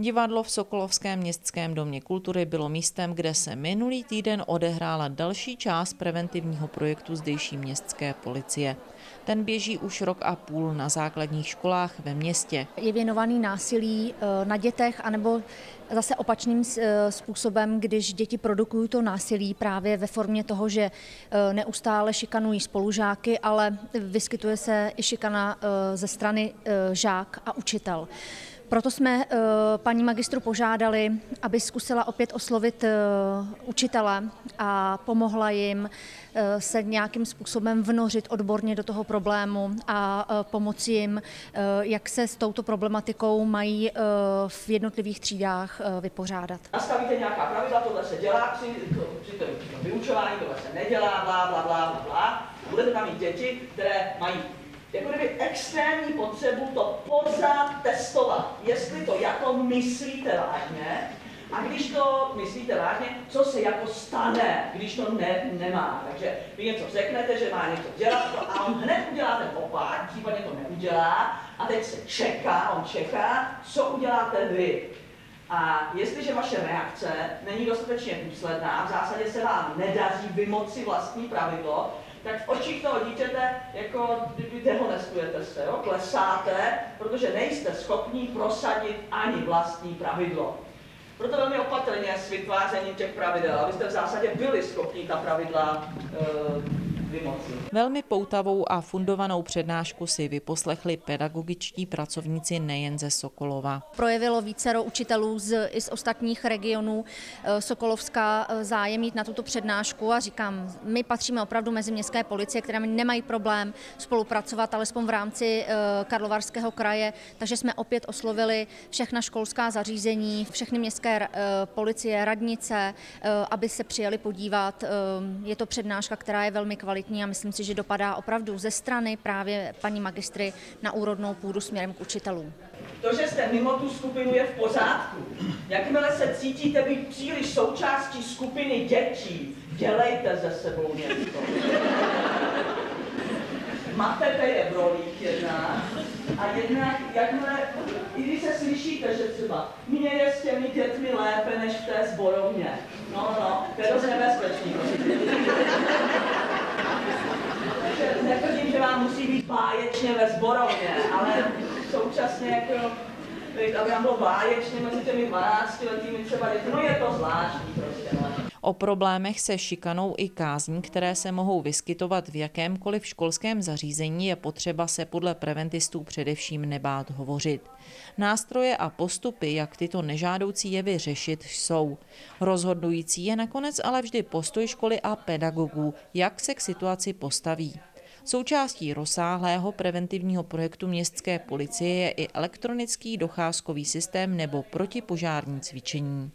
Divadlo v Sokolovském městském domě kultury bylo místem, kde se minulý týden odehrála další část preventivního projektu zdejší městské policie. Ten běží už rok a půl na základních školách ve městě. Je věnovaný násilí eh, na dětech, anebo zase opačným eh, způsobem, když děti produkují to násilí právě ve formě toho, že eh, neustále šikanují spolužáky, ale vyskytuje se i šikana ze strany žák a učitel. Proto jsme eh, paní magistru požádali, aby zkusila opět oslovit eh, učitele a pomohla jim eh, se nějakým způsobem vnořit odborně do toho problému a pomoci jim, jak se s touto problematikou mají v jednotlivých třídách vypořádat. Nastavíte nějaká pravidla, tohle se dělá při, při tom vyučování, tohle se nedělá, blá, blá, blá, blá. Budete tam mít děti, které mají jako kdyby extrémní potřebu to pořád testovat, jestli to jako myslíte vážně, a když to myslíte vážně, co se jako stane, když to ne, nemá. Takže vy něco řeknete, že má něco dělat a on hned udělá ten opak, případně to neudělá a teď se čeká, on čeká, co uděláte vy. A jestliže vaše reakce není dostatečně důsledná, v zásadě se vám nedaří vymoci vlastní pravidlo, tak v očích toho dítěte jako kdyby dehonestujete se, jo? klesáte, protože nejste schopní prosadit ani vlastní pravidlo. Proto velmi opatrně s vytvářením těch pravidel, abyste v zásadě byli schopni ta pravidla e, vymoci. Velmi poutavou a fundovanou přednášku si vyposlechli pedagogičtí pracovníci nejen ze Sokolova. Projevilo vícero učitelů z, i z ostatních regionů eh, Sokolovská eh, zájem jít na tuto přednášku a říkám, my patříme opravdu mezi městské policie, které nemají problém spolupracovat, alespoň v rámci eh, Karlovarského kraje, takže jsme opět oslovili všechna školská zařízení, všechny městské policie, radnice, aby se přijeli podívat. Je to přednáška, která je velmi kvalitní kvalitní a myslím si, že dopadá opravdu ze strany právě paní magistry na úrodnou půdu směrem k učitelům. To, že jste mimo tu skupinu, je v pořádku. Jakmile se cítíte být příliš součástí skupiny dětí, dělejte ze sebou něco. Matete je v rolích jedna a jednak, jakmile, i když se slyšíte, že třeba mě je s těmi dětmi lépe než v té zborovně. No, no to je dost nebezpečný. Netvrdím, že vám musí být báječně ve zborovně, ale současně jako aby vám bylo báječně mezi těmi 12 letými třeba děti, no je to zvláštní prostě. No. O problémech se šikanou i kázní, které se mohou vyskytovat v jakémkoliv školském zařízení, je potřeba se podle preventistů především nebát hovořit. Nástroje a postupy, jak tyto nežádoucí jevy řešit, jsou. Rozhodující je nakonec ale vždy postoj školy a pedagogů, jak se k situaci postaví. Součástí rozsáhlého preventivního projektu městské policie je i elektronický docházkový systém nebo protipožární cvičení.